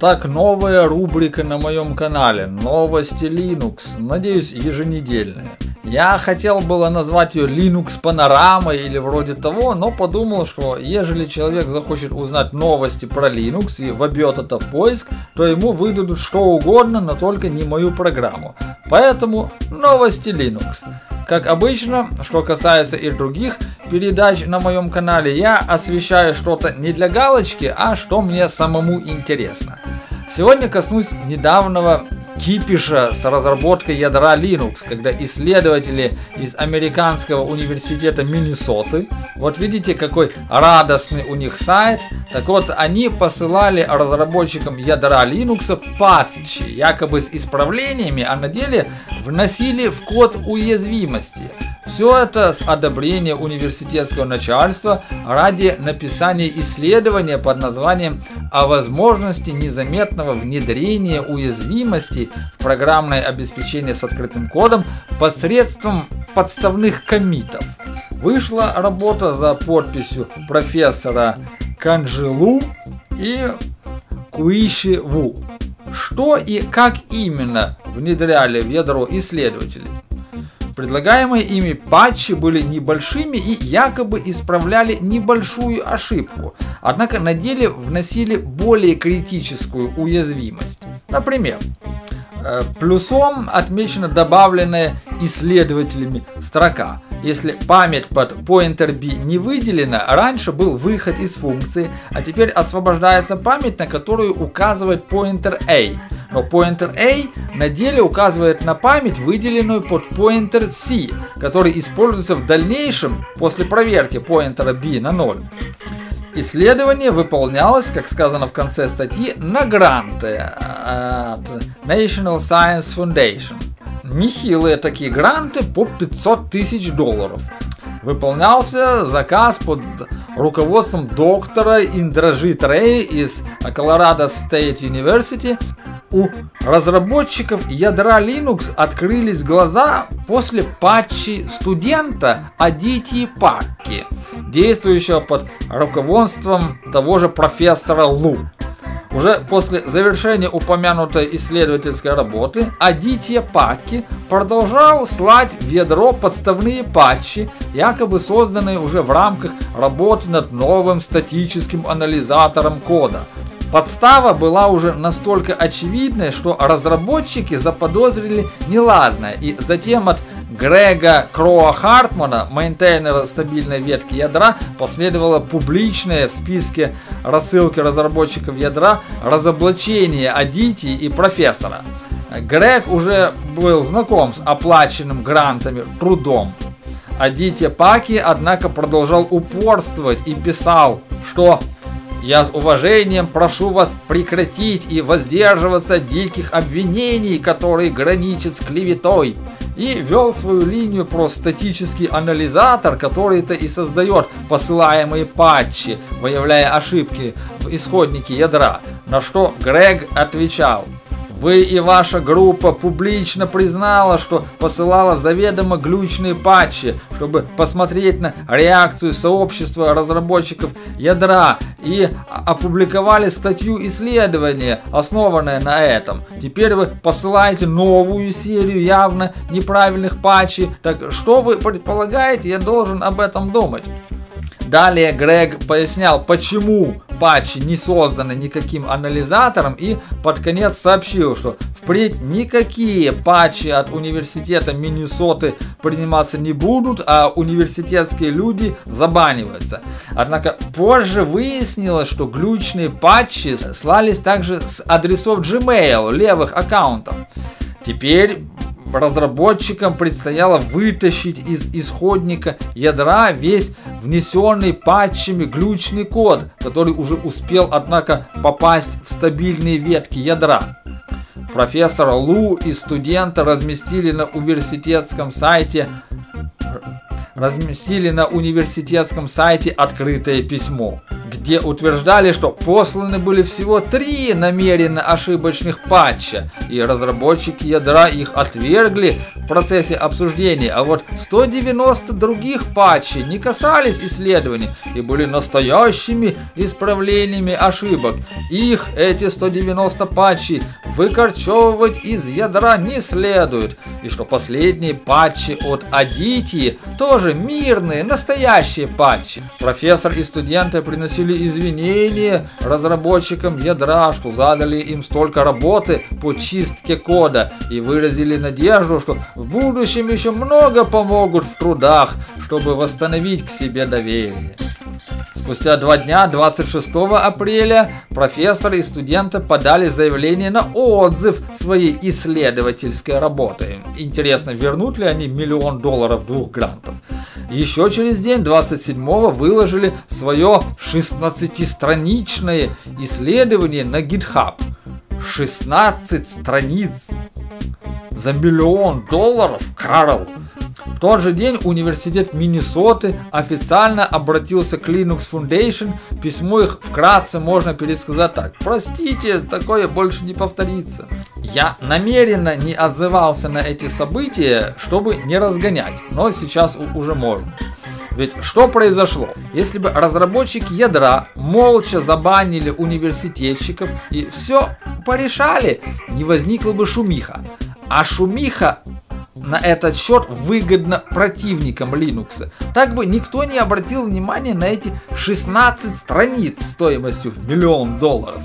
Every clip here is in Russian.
Итак, новая рубрика на моем канале. Новости Linux. Надеюсь, еженедельные. Я хотел было назвать ее Linux Панорамой или вроде того, но подумал, что ежели человек захочет узнать новости про Linux и вобьет это в поиск, то ему выдадут что угодно, но только не мою программу. Поэтому новости Linux. Как обычно, что касается и других передач на моем канале, я освещаю что-то не для галочки, а что мне самому интересно. Сегодня коснусь недавнего кипиша с разработкой ядра Linux, когда исследователи из американского университета Миннесоты, вот видите, какой радостный у них сайт, так вот, они посылали разработчикам ядра Linux патчи, якобы с исправлениями, а на деле вносили в код уязвимости. Все это с одобрения университетского начальства ради написания исследования под названием «О возможности незаметного внедрения уязвимости в программное обеспечение с открытым кодом посредством подставных комитов». Вышла работа за подписью профессора Канжилу и Куиши Ву. Что и как именно внедряли в ядро исследователей? Предлагаемые ими патчи были небольшими и якобы исправляли небольшую ошибку, однако на деле вносили более критическую уязвимость. Например, э, плюсом отмечена добавленная исследователями строка. Если память под pointer b не выделена, раньше был выход из функции, а теперь освобождается память, на которую указывает pointer a но pointer A на деле указывает на память, выделенную под pointer C, который используется в дальнейшем после проверки pointer B на 0. Исследование выполнялось, как сказано в конце статьи, на гранты от National Science Foundation. Нехилые такие гранты по 500 тысяч долларов. Выполнялся заказ под руководством доктора Индражит Рэй из Colorado State University у разработчиков ядра Linux открылись глаза после патчи студента Адити Пакки, действующего под руководством того же профессора Лу. Уже после завершения упомянутой исследовательской работы Адитья Пакки продолжал слать в ядро подставные патчи, якобы созданные уже в рамках работы над новым статическим анализатором кода – Подстава была уже настолько очевидной, что разработчики заподозрили неладное, и затем от Грега Кроа Хартмана, мейнтейнера стабильной ветки ядра, последовало публичное в списке рассылки разработчиков ядра разоблачение Адити и профессора. Грег уже был знаком с оплаченным грантами трудом. Адити Паки, однако, продолжал упорствовать и писал, что я с уважением прошу вас прекратить и воздерживаться от диких обвинений, которые граничат с клеветой. И вел свою линию про статический анализатор, который-то и создает посылаемые патчи, выявляя ошибки в исходнике ядра. На что Грег отвечал – вы и ваша группа публично признала, что посылала заведомо глючные патчи, чтобы посмотреть на реакцию сообщества разработчиков ядра и опубликовали статью исследования, основанное на этом. Теперь вы посылаете новую серию явно неправильных патчей. Так что вы предполагаете, я должен об этом думать? Далее Грег пояснял, почему патчи не созданы никаким анализатором и под конец сообщил, что впредь никакие патчи от университета Миннесоты приниматься не будут, а университетские люди забаниваются. Однако позже выяснилось, что глючные патчи слались также с адресов Gmail левых аккаунтов. Теперь разработчикам предстояло вытащить из исходника ядра весь внесенный патчами глючный код, который уже успел, однако, попасть в стабильные ветки ядра. Профессор Лу и студенты разместили на университетском сайте разместили на университетском сайте открытое письмо, где утверждали, что посланы были всего три намеренно ошибочных патча, и разработчики ядра их отвергли в процессе обсуждения, а вот 190 других патчей не касались исследований и были настоящими исправлениями ошибок. Их, эти 190 патчей, выкорчевывать из ядра не следует, и что последние патчи от Адити тоже мирные, настоящие патчи. Профессор и студенты приносили извинения разработчикам ядра, что задали им столько работы по чистке кода и выразили надежду, что в будущем еще много помогут в трудах, чтобы восстановить к себе доверие. Спустя два дня, 26 апреля, профессор и студенты подали заявление на отзыв своей исследовательской работы. Интересно, вернут ли они миллион долларов двух грантов? Еще через день, 27-го, выложили свое 16-страничное исследование на GitHub. 16 страниц за миллион долларов, Карл! В тот же день университет Миннесоты официально обратился к Linux Foundation. Письмо их вкратце можно пересказать так. Простите, такое больше не повторится. Я намеренно не отзывался на эти события, чтобы не разгонять, но сейчас уже можно. Ведь что произошло? Если бы разработчики ядра молча забанили университетчиков и все порешали, не возникла бы шумиха. А шумиха на этот счет выгодно противникам Linux. Так бы никто не обратил внимания на эти 16 страниц стоимостью в миллион долларов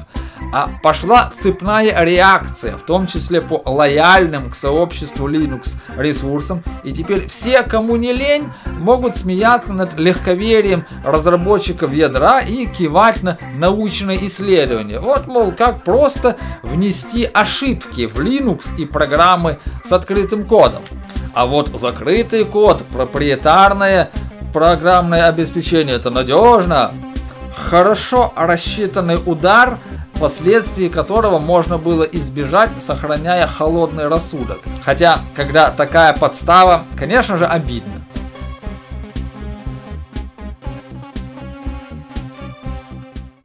а пошла цепная реакция, в том числе по лояльным к сообществу Linux ресурсам, и теперь все, кому не лень, могут смеяться над легковерием разработчиков ядра и кивать на научные исследования. Вот, мол, как просто внести ошибки в Linux и программы с открытым кодом. А вот закрытый код, проприетарное программное обеспечение, это надежно. Хорошо рассчитанный удар – последствий которого можно было избежать, сохраняя холодный рассудок. Хотя, когда такая подстава, конечно же, обидно.